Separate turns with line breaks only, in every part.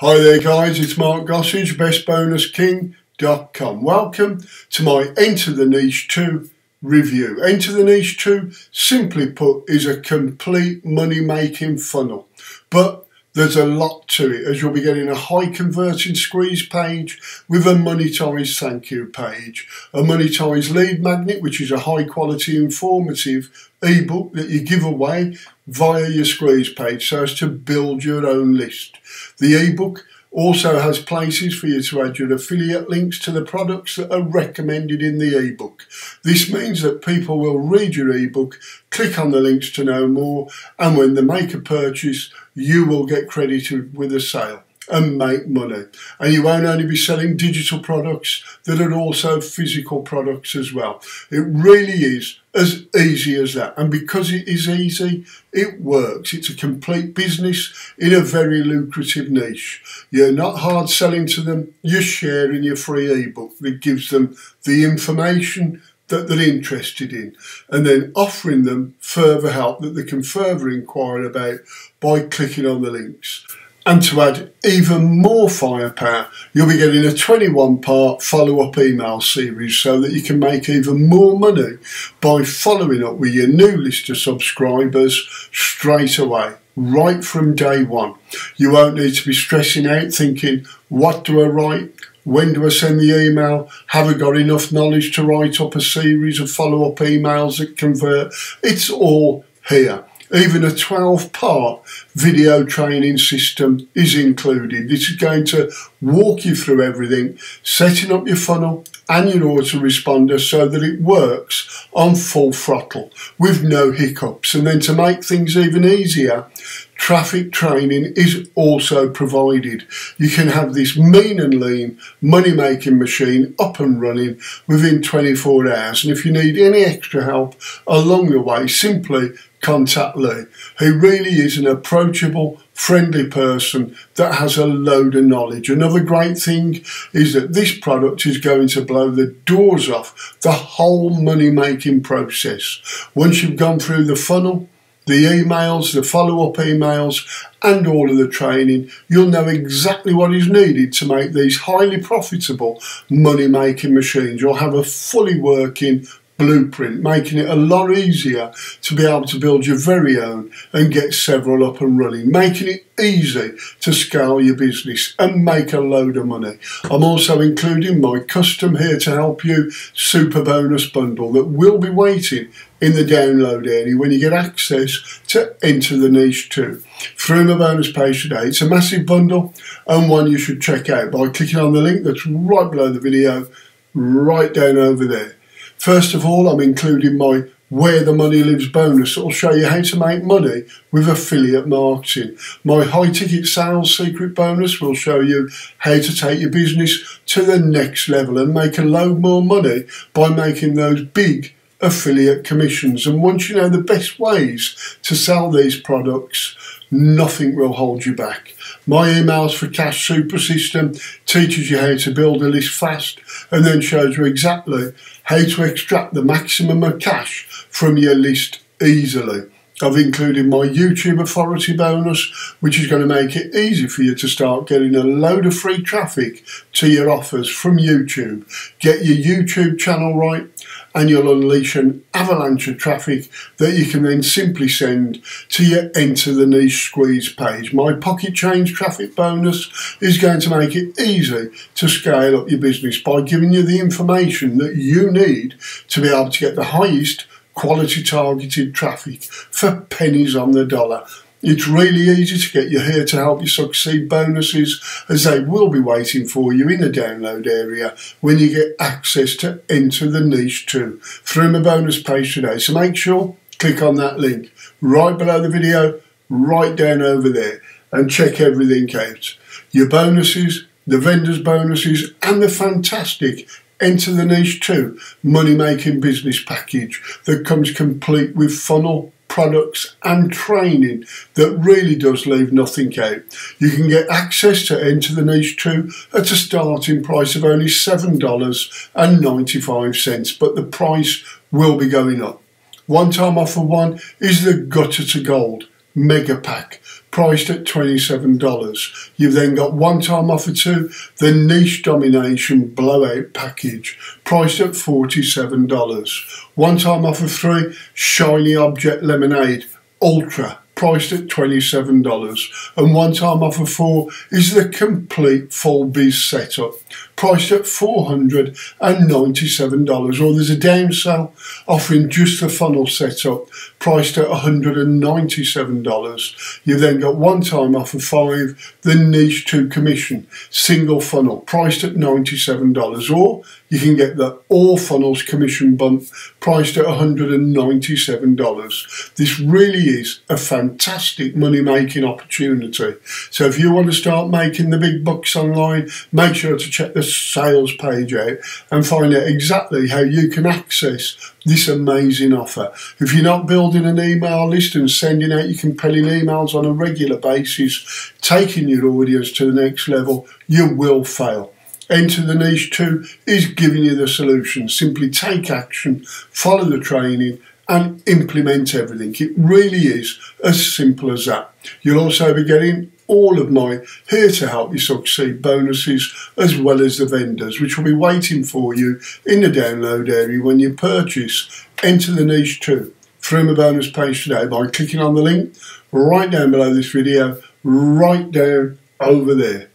Hi there guys, it's Mark Gossage, bestbonusking.com. Welcome to my Enter the Niche 2 review. Enter the Niche 2, simply put, is a complete money making funnel. But there's a lot to it as you'll be getting a high converting squeeze page with a monetized thank you page, a monetized lead magnet, which is a high quality informative ebook that you give away via your squeeze page so as to build your own list. The ebook also has places for you to add your affiliate links to the products that are recommended in the ebook. This means that people will read your ebook, click on the links to know more, and when they make a purchase, you will get credited with a sale and make money. And you won't only be selling digital products, that are also physical products as well. It really is as easy as that. And because it is easy, it works. It's a complete business in a very lucrative niche. You're not hard selling to them, you're sharing your free ebook that gives them the information that they're interested in and then offering them further help that they can further inquire about by clicking on the links. And to add even more firepower, you'll be getting a 21 part follow up email series so that you can make even more money by following up with your new list of subscribers straight away, right from day one. You won't need to be stressing out thinking, what do I write? When do I send the email? Have I got enough knowledge to write up a series of follow up emails that convert? It's all here. Even a 12 part video training system is included. This is going to walk you through everything, setting up your funnel and your autoresponder so that it works on full throttle with no hiccups. And then to make things even easier, traffic training is also provided. You can have this mean and lean money making machine up and running within 24 hours. And if you need any extra help along the way, simply contact Lee, who really is an approachable, friendly person that has a load of knowledge. Another great thing is that this product is going to blow the doors off the whole money making process. Once you've gone through the funnel, the emails, the follow up emails, and all of the training, you'll know exactly what is needed to make these highly profitable money making machines. You'll have a fully working blueprint, making it a lot easier to be able to build your very own and get several up and running, making it easy to scale your business and make a load of money. I'm also including my custom here to help you super bonus bundle that will be waiting in the download area when you get access to Enter the Niche 2. Through my bonus page today, it's a massive bundle and one you should check out by clicking on the link that's right below the video, right down over there. First of all, I'm including my Where the Money Lives bonus will show you how to make money with affiliate marketing. My high ticket sales secret bonus will show you how to take your business to the next level and make a load more money by making those big affiliate commissions. And once you know the best ways to sell these products, nothing will hold you back. My emails for cash super system teaches you how to build a list fast and then shows you exactly how to extract the maximum of cash from your list easily. I've included my YouTube authority bonus, which is going to make it easy for you to start getting a load of free traffic to your offers from YouTube. Get your YouTube channel right, and you'll unleash an avalanche of traffic that you can then simply send to your Enter the Niche Squeeze page. My pocket change traffic bonus is going to make it easy to scale up your business by giving you the information that you need to be able to get the highest quality targeted traffic for pennies on the dollar. It's really easy to get you here to help you succeed bonuses as they will be waiting for you in the download area when you get access to Enter the Niche 2 through my bonus page today. So make sure click on that link right below the video, right down over there and check everything out. Your bonuses, the vendors bonuses and the fantastic Enter the Niche 2 money making business package that comes complete with funnel, products and training that really does leave nothing out. You can get access to Enter the Niche 2 at a starting price of only $7.95, but the price will be going up. One time offer one is the gutter to gold Mega Pack, priced at $27. You've then got one time offer two, the Niche Domination Blowout Package, priced at $47. One time offer three, Shiny Object Lemonade Ultra, priced at $27. And one time offer four is the complete full beast setup, priced at $497. Or there's a down sale offering just the funnel setup, priced at $197. You've then got one time offer five, the Niche 2 Commission, single funnel, priced at $97. Or you can get the All Funnels Commission bump, priced at $197. This really is a fantastic money making opportunity. So if you want to start making the big bucks online, make sure to check the sales page out and find out exactly how you can access this amazing offer. If you're not building an email list and sending out your compelling emails on a regular basis, taking your audience to the next level, you will fail. Enter the Niche 2 is giving you the solution. Simply take action, follow the training, and implement everything. It really is as simple as that. You'll also be getting all of my Here to Help You Succeed bonuses as well as the vendors, which will be waiting for you in the download area when you purchase Enter the Niche 2 through my bonus page today by clicking on the link right down below this video, right down over there.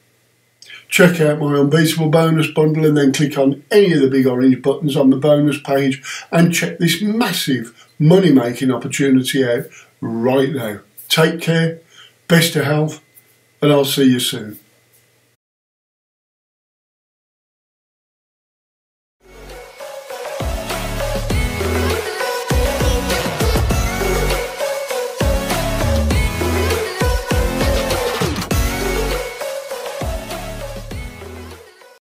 Check out my unbeatable bonus bundle and then click on any of the big orange buttons on the bonus page and check this massive money making opportunity out right now. Take care, best of health, and I'll see you soon.